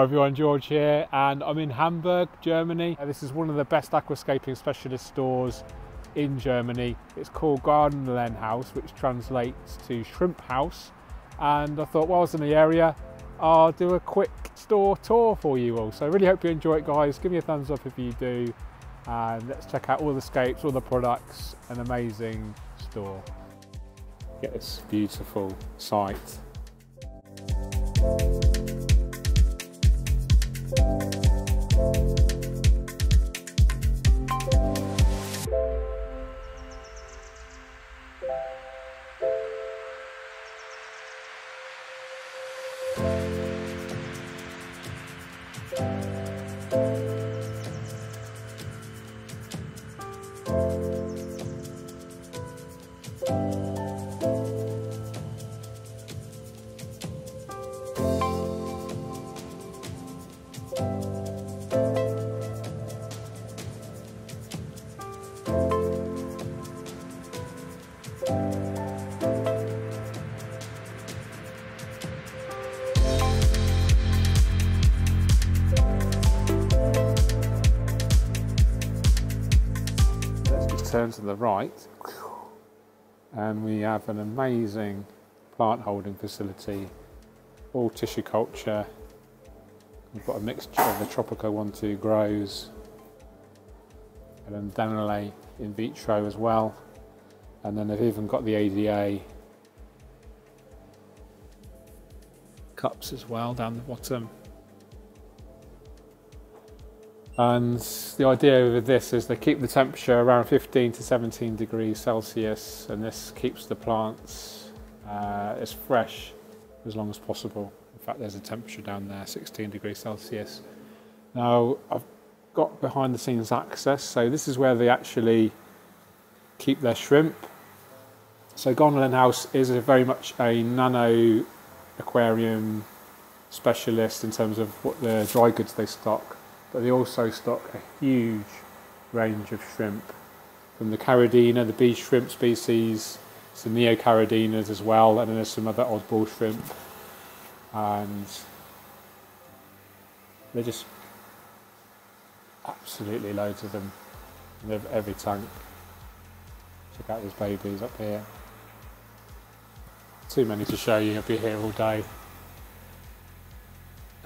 Hi everyone, George here, and I'm in Hamburg, Germany. Uh, This is one of the best aquascaping specialist stores in Germany. It's called Garnelenhaus, which translates to Shrimp House. And I thought, while I was in the area, I'll do a quick store tour for you all. So I really hope you enjoy it, guys. Give me a thumbs up if you do, and let's check out all the scapes, all the products. An amazing store. Get this beautiful site. To the right and we have an amazing plant holding facility, all tissue culture. We've got a mixture of the Tropica 1-2 grows and then Dennerle in vitro as well. And then they've even got the ADA cups as well down the bottom. And the idea with this is they keep the temperature around 15 to 17 degrees Celsius, and this keeps the plants uh, as fresh as long as possible. In fact, there's a temperature down there, 16 degrees Celsius. Now, I've got behind the scenes access, so this is where they actually keep their shrimp. So Garnelenhaus is very much a nano aquarium specialist in terms of what the dry goods they stock but they also stock a huge range of shrimp from the caridina, the bee shrimp species, some neocaridinas as well, and then there's some other oddball shrimp. And they're just absolutely loads of them. Have every tank. Check out these babies up here. Too many to show you, I'll be here all day.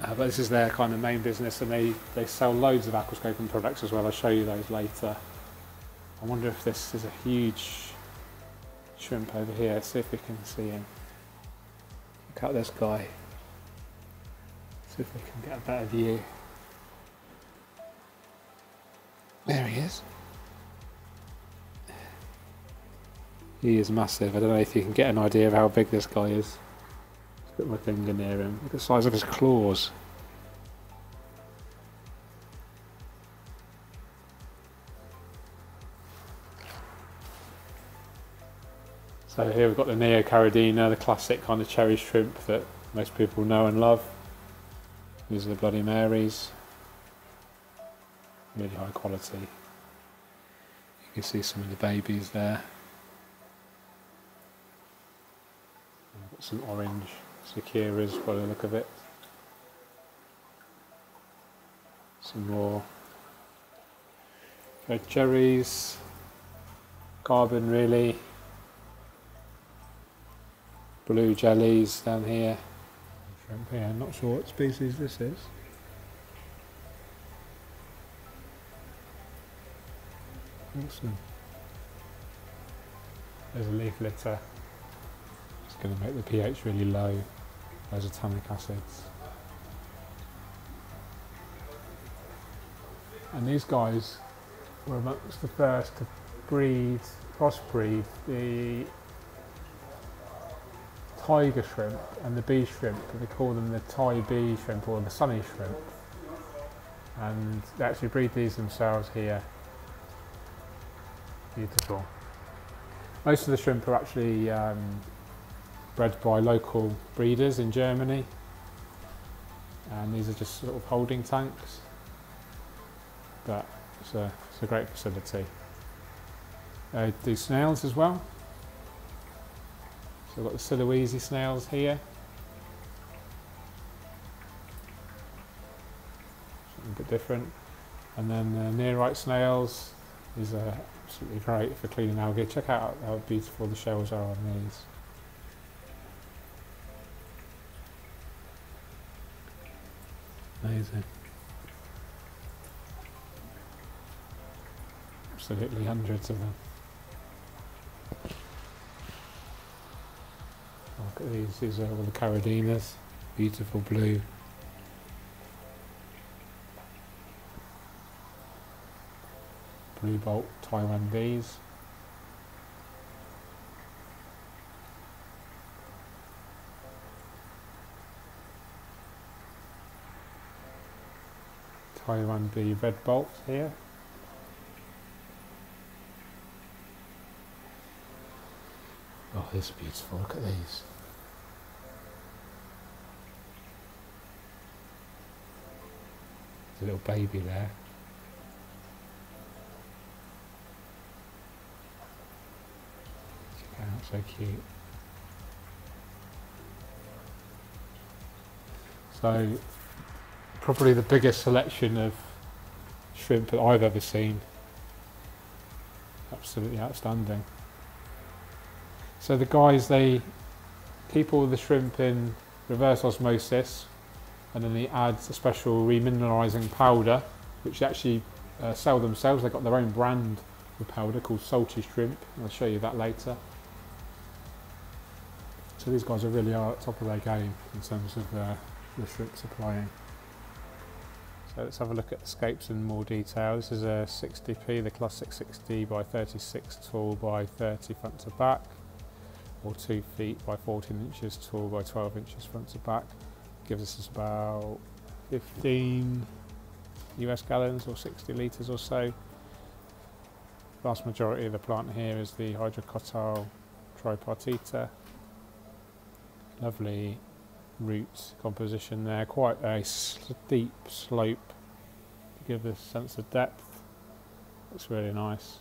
Uh, but this is their kind of main business and they, they sell loads of aquascaping products as well. I'll show you those later. I wonder if this is a huge shrimp over here. See if we can see him. Look at this guy. See if we can get a better view. There he is. He is massive. I don't know if you can get an idea of how big this guy is. Put my finger near him. Look at the size of his claws. So here we've got the Neocaridina, the classic kind of cherry shrimp that most people know and love. These are the Bloody Marys. Really high quality. You can see some of the babies there. Got some orange Sakuras by the look of it. Some more red cherries, carbon rili, blue jellies down here. Shrimp here, I'm not sure what species this is. Awesome. There's a leaf litter. It's going to make the pH really low. Tannic acids. And these guys were amongst the first to breed, crossbreed the tiger shrimp and the bee shrimp. They call them the Tibee shrimp or the sunny shrimp. And they actually breed these themselves here. Beautiful. Most of the shrimp are actually um, bred by local breeders in Germany. And these are just sort of holding tanks. But it's a, it's a great facility. They do snails as well. So we've got the Sulawesi snails here. a bit different. And then the nerite snails is uh, absolutely great for cleaning algae. Check out how beautiful the shells are on these. Amazing. Absolutely hundreds of them. Look at these, these are all the Caridinas, beautiful blue. Blue bolt Taiwan bees. Taiwan bee red bolt here. Oh, this is beautiful. Look at these. There's a little baby there. Check out, so cute. So, probably the biggest selection of shrimp that I've ever seen. Absolutely outstanding. So the guys, they keep all the shrimp in reverse osmosis and then they add a special remineralising powder which they actually uh, sell themselves. They've got their own brand of powder called Salty Shrimp. I'll show you that later. So these guys are really are at top of their game in terms of uh, the shrimp supplying. So let's have a look at the scapes in more detail. This is a 60p, the classic 60 by 36 tall by 30 front to back or 2 feet by 14 inches tall by 12 inches front to back. Gives us about 15 US gallons or 60 litres or so. Vast majority of the plant here is the Hydrocotyle tripartita. Lovely root composition there, quite a steep slope to give this sense of depth. Looks really nice.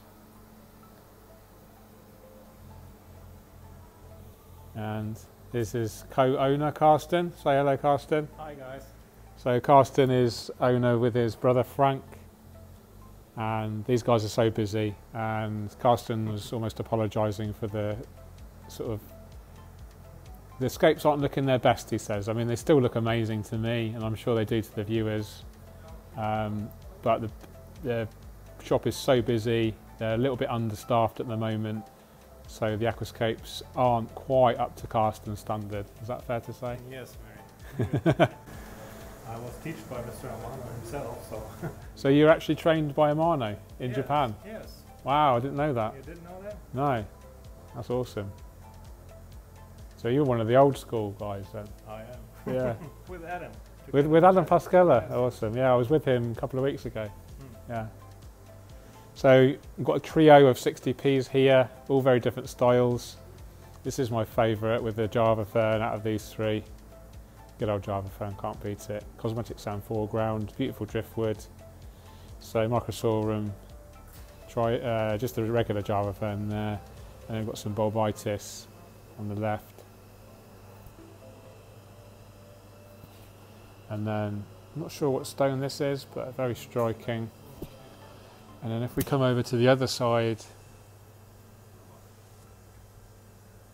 and this is co-owner Karsten. Say hello, Karsten. Hi guys. So Karsten is owner with his brother Frank, and these guys are so busy. And Karsten was almost apologising for the sort of the scapes aren't looking their best. He says. I mean, they still look amazing to me, and I'm sure they do to the viewers. Um, but the, the shop is so busy. They're a little bit understaffed at the moment so the aquascapes aren't quite up to Karsten standard. Is that fair to say? Yes, very. I was taught by Mr. Amano himself, so. so you're actually trained by Amano in yes, Japan? Yes. Wow, I didn't know that. You didn't know that? No, that's awesome. So you're one of the old school guys then? I am. Yeah. with Adam. With, with Adam Pascella? Yes. Awesome. Yeah, I was with him a couple of weeks ago. Mm. Yeah. So I've got a trio of 60Ps here, all very different styles. This is my favourite with the Java Fern out of these three. Good old Java Fern, can't beat it. Cosmetic sand foreground, beautiful driftwood. So Microsorum, try uh, just a regular Java Fern there. And then we've got some Bulbitis on the left. And then, I'm not sure what stone this is, but very striking. And then if we come over to the other side,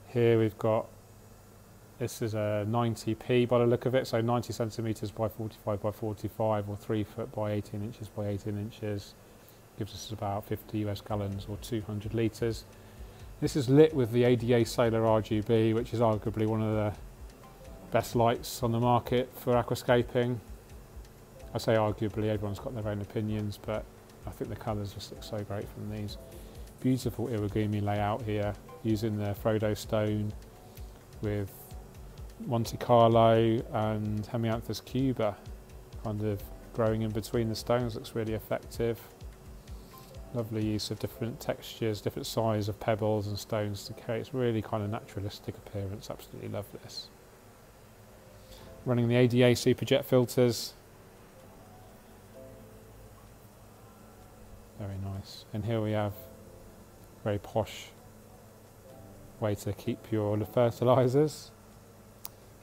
here we've got, this is a 90p by the look of it, so 90 centimetres by 45 by 45 or 3 foot by 18 inches by 18 inches. Gives us about 50 US gallons or 200 litres. This is lit with the ADA Solar RGB, which is arguably one of the best lights on the market for aquascaping. I say arguably, everyone's got their own opinions, but I think the colours just look so great from these. Beautiful Iwagumi layout here using the Frodo stone with Monte Carlo and Hemianthus cuba kind of growing in between the stones looks really effective. Lovely use of different textures, different size of pebbles and stones to create really kind of naturalistic appearance. Absolutely love this. Running the ADA Superjet filters Very nice. And here we have very posh way to keep your fertilizers.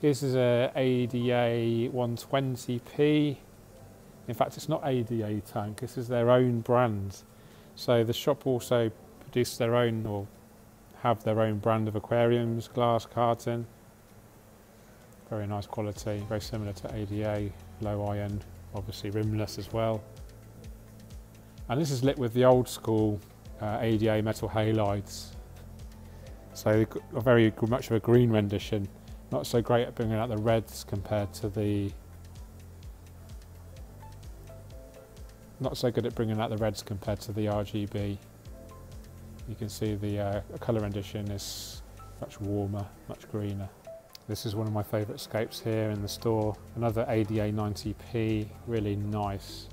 This is a ADA 120p In fact, it's not ADA Tank, this is their own brand. So the shop also produce their own or have their own brand of aquariums, glass, carton. Very nice quality, very similar to ADA, low iron, obviously rimless as well. And this is lit with the old school uh, ADA metal halides. So a very much of a green rendition, not so great at bringing out the reds compared to the not so good at bringing out the reds compared to the RGB. You can see the uh, colour rendition is much warmer, much greener. This is one of my favourite scapes here in the store. Another ADA 90p, really nice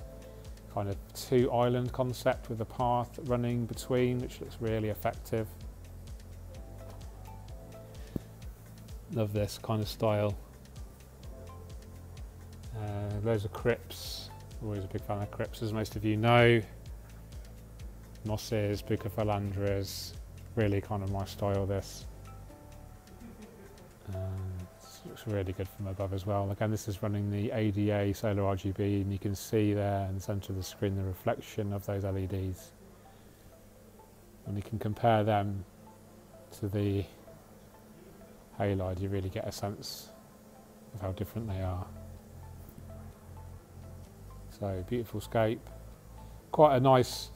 kind of two island concept with a path running between, which looks really effective. Love this kind of style. Uh, loads of crypts, always a big fan of crypts as most of you know. Mosses, Bucephalandras, really kind of my style this. Um, looks really good from above as well. Again, this is running the ADA solar RGB and you can see there in the centre of the screen the reflection of those LEDs. And you can compare them to the halide, you really get a sense of how different they are. So beautiful scape. Quite a nice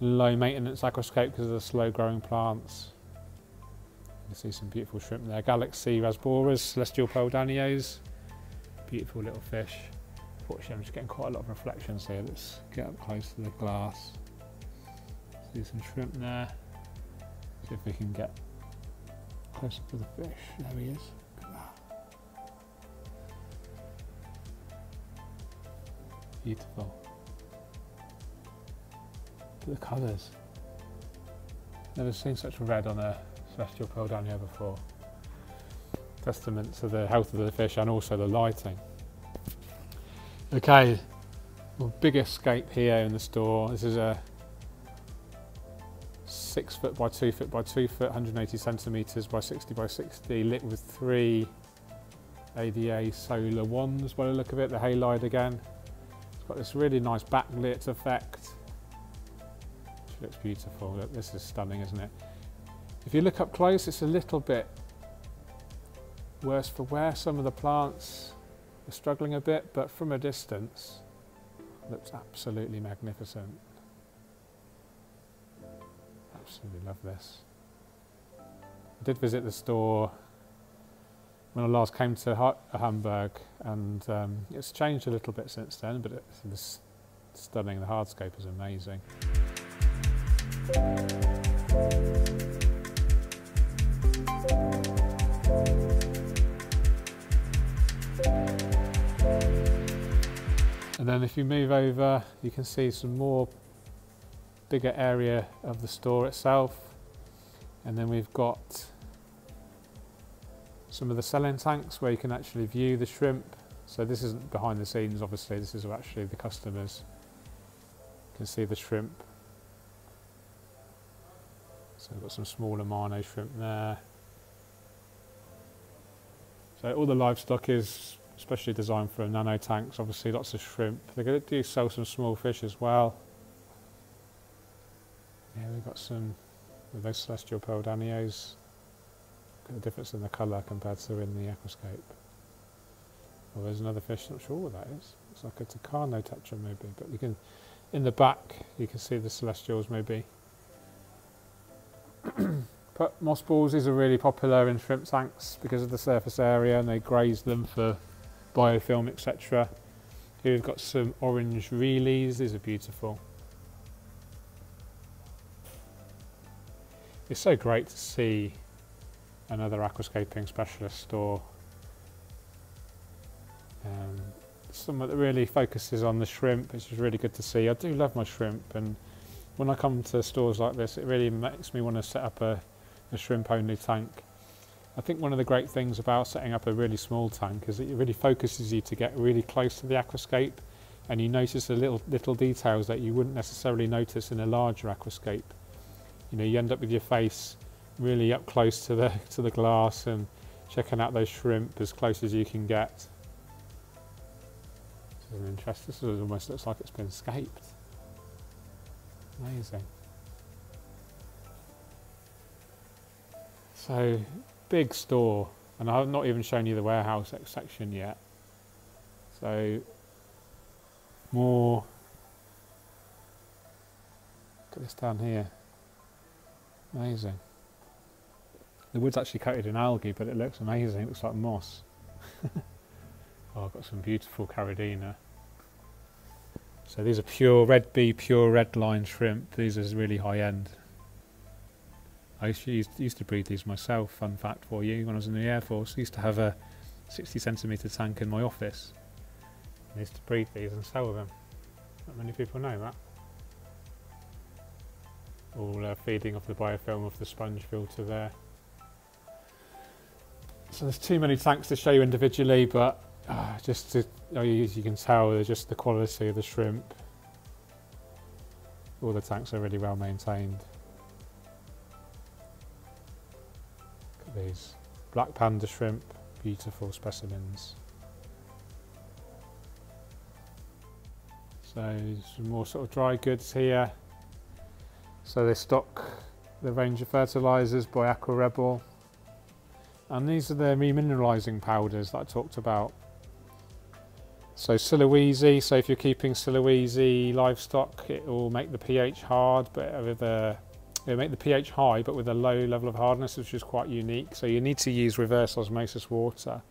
low maintenance aquascape because of the slow growing plants. You see some beautiful shrimp there. Galaxy rasboras, celestial danios. Beautiful little fish. Fortunately I'm just getting quite a lot of reflections here. Let's get up close to the glass. See some shrimp there. See if we can get closer to the fish. There he is. Beautiful the colours. Never seen such red on a celestial pearl down here before. Testament to the health of the fish and also the lighting. Okay, well, biggest scape here in the store. This is a six foot by two foot by two foot, 180 centimeters by 60 by 60, lit with three ADA solar wands by the look of it, the halide again. It's got this really nice backlit effect looks beautiful. Look, this is stunning, isn't it? If you look up close, it's a little bit worse for wear. Some of the plants are struggling a bit, but from a distance, looks absolutely magnificent. Absolutely love this. I did visit the store when I last came to Hamburg, and um, it's changed a little bit since then, but it's stunning. The hardscape is amazing. And then if you move over, you can see some more bigger area of the store itself. And then we've got some of the selling tanks where you can actually view the shrimp. So this isn't behind the scenes, obviously, this is actually the customers. You can see the shrimp so we've got some smaller Amano shrimp there. So all the livestock is especially designed for nano tanks, obviously lots of shrimp. They're going to do sell some small fish as well. Yeah, we've got some with those celestial pearl danios. Got a difference in the colour compared to in the aquascape. Well, there's another fish, not sure what that is. It's like a Tucano tetra maybe, but you can, in the back, you can see the celestials maybe. but moss balls is really popular in shrimp tanks because of the surface area and they graze them for biofilm etc. Here we've got some orange rilis, these are beautiful. It's so great to see another aquascaping specialist store. Um, someone that really focuses on the shrimp, which is really good to see. I do love my shrimp and when I come to stores like this, it really makes me want to set up a, a shrimp only tank. I think one of the great things about setting up a really small tank is that it really focuses you to get really close to the aquascape and you notice the little little details that you wouldn't necessarily notice in a larger aquascape. You know, you end up with your face really up close to the to the glass and checking out those shrimp as close as you can get. This is an interest. This is almost looks like it's been scaped. Amazing. So, big store, and I've not even shown you the warehouse section yet. So, more. Look at this down here. Amazing. The wood's actually coated in algae, but it looks amazing. It looks like moss. oh, I've got some beautiful caridina. So these are pure red bee, pure red line shrimp. These are really high end. I used to, used, to breed these myself. Fun fact for you: when I was in the air force, I used to have a 60 centimeter tank in my office. I used to breed these and sell them. Not many people know that. All uh, feeding off the biofilm of the sponge filter there. So there's too many tanks to show you individually, but uh, just to, as you can tell, they're just the quality of the shrimp. All the tanks are really well maintained. These black panda shrimp, beautiful specimens. So some more sort of dry goods here. So they stock the range of fertilisers by Aqua Rebel. And these are the remineralising powders that I talked about. So Sulawesi, so if you're keeping Sulawesi livestock, it will make the pH hard, but with a it'll make the pH high, but with a low level of hardness, which is quite unique. So you need to use reverse osmosis water,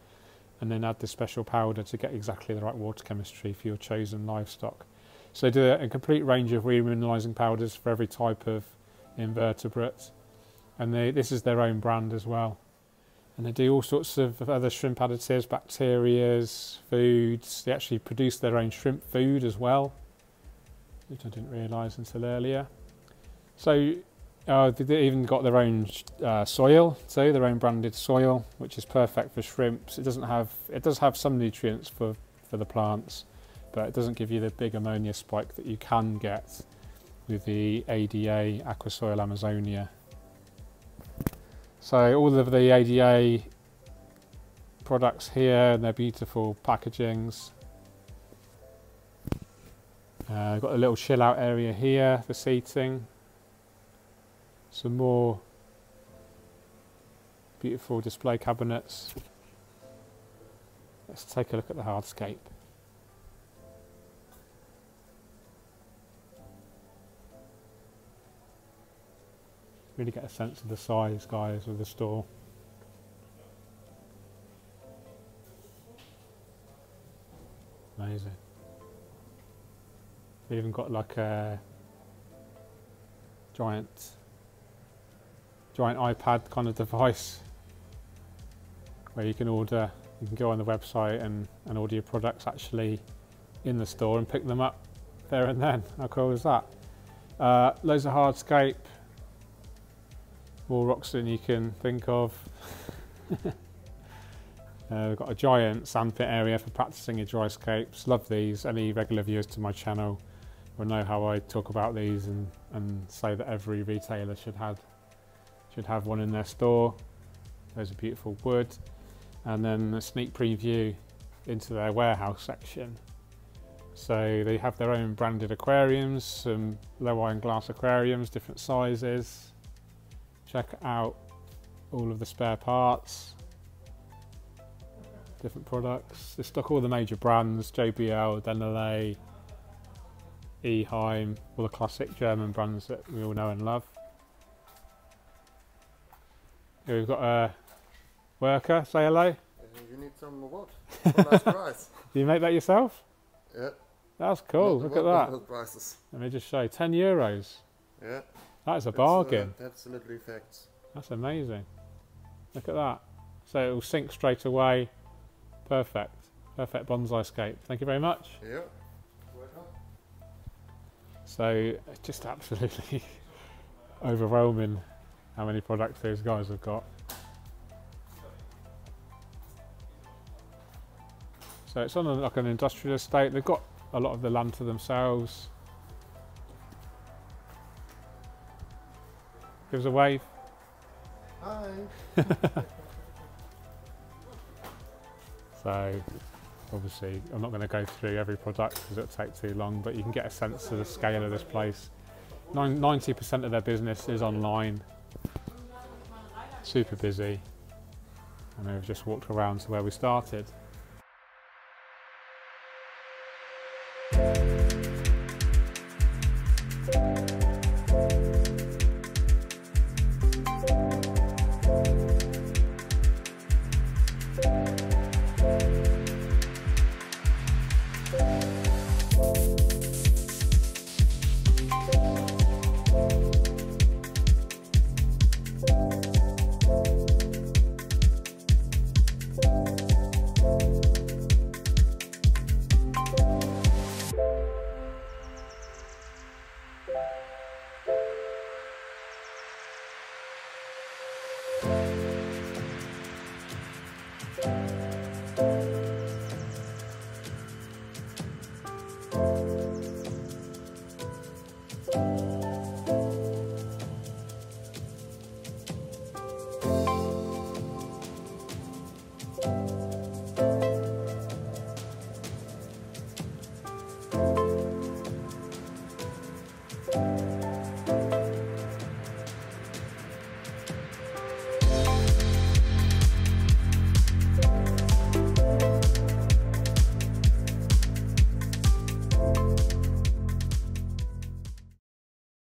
and then add this special powder to get exactly the right water chemistry for your chosen livestock. So they do a, a complete range of remineralising powders for every type of invertebrate, and they, this is their own brand as well and they do all sorts of other shrimp additives, bacterias, foods. They actually produce their own shrimp food as well, which I didn't realise until earlier. So uh, they even got their own uh, soil, so their own branded soil, which is perfect for shrimps. It doesn't have, it does have some nutrients for for the plants, but it doesn't give you the big ammonia spike that you can get with the ADA Aquasoil Amazonia so all of the ADA products here and their beautiful packagings. Uh, got a little chill out area here for seating. Some more beautiful display cabinets. Let's take a look at the hardscape. really get a sense of the size, guys, of the store. Amazing. They even got like a giant, giant iPad kind of device where you can order, you can go on the website and, and order your products actually in the store and pick them up there and then. How cool is that? Uh, loads of hardscape, more rocks than you can think of. uh, we've got a giant sandpit area for practicing your dry scapes. Love these. Any regular viewers to my channel will know how I talk about these and, and say that every retailer should have should have one in their store. There's a beautiful wood. And then a sneak preview into their warehouse section. So they have their own branded aquariums, some low iron glass aquariums, different sizes check out all of the spare parts, different products. They stock all the major brands, JBL, Dennerle, Eheim, all the classic German brands that we all know and love. Here we've got a worker, say hello. Uh, you need some what? nice price. Do you make that yourself? Yeah. That's cool, look at that. Prices. Let me just show you, 10 euros. Yeah. That's a bargain. Uh, absolutely facts. That's amazing. Look at that. So it will sink straight away. Perfect. Perfect bonsai scape. Thank you very much. Yeah. So it's just absolutely overwhelming how many products those guys have got. So it's on a, like an industrial estate. They've got a lot of the land to themselves. Give us a wave. Hi. so obviously I'm not going to go through every product because it'll take too long, but you can get a sense of the scale of this place. 90% of their business is online super busy and we've just walked around to where we started. Bye.